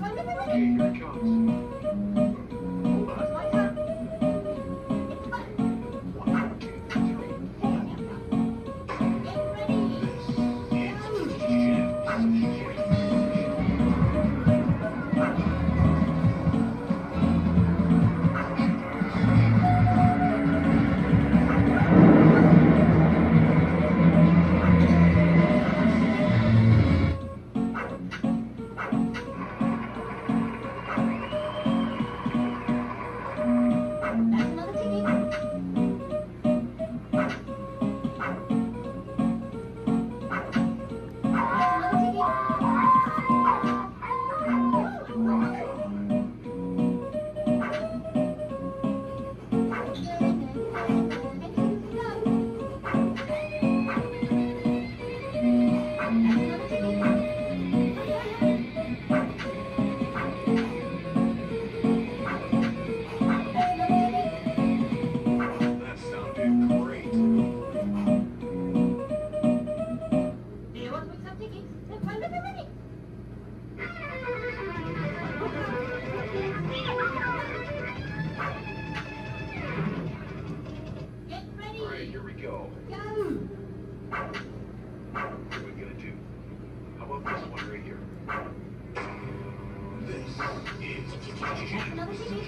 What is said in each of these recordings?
King Johnson. go. we gonna do. How about this one right here? This another TV.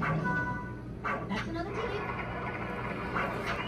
That's another ticket.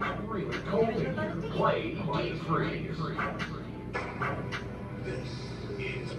Colby, play game freeze. This is